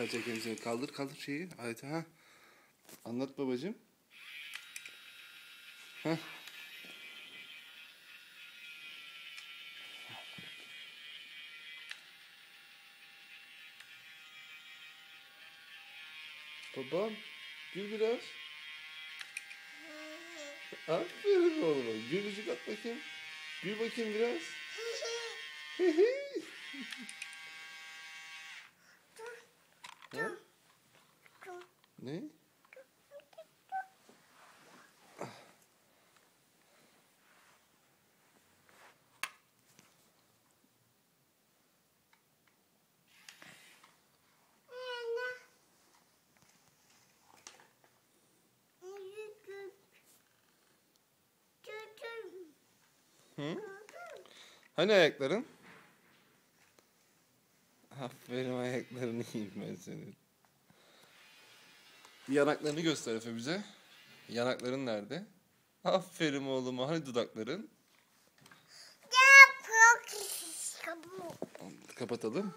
Hadi çekelim seni. Kaldır kaldır şeyi. Haydi ha. Anlat babacığım. Heh. Babam gül biraz. Aferin oğluma. Gülücük at bakayım. Gül bakayım biraz. Ne? Hı? Hani ayakların? Aferin ayaklarını yiyeyim ben senin. Yanaklarını göster Efe bize. Yanakların nerede? Aferin oğluma. Hani dudakların? Kapatalım.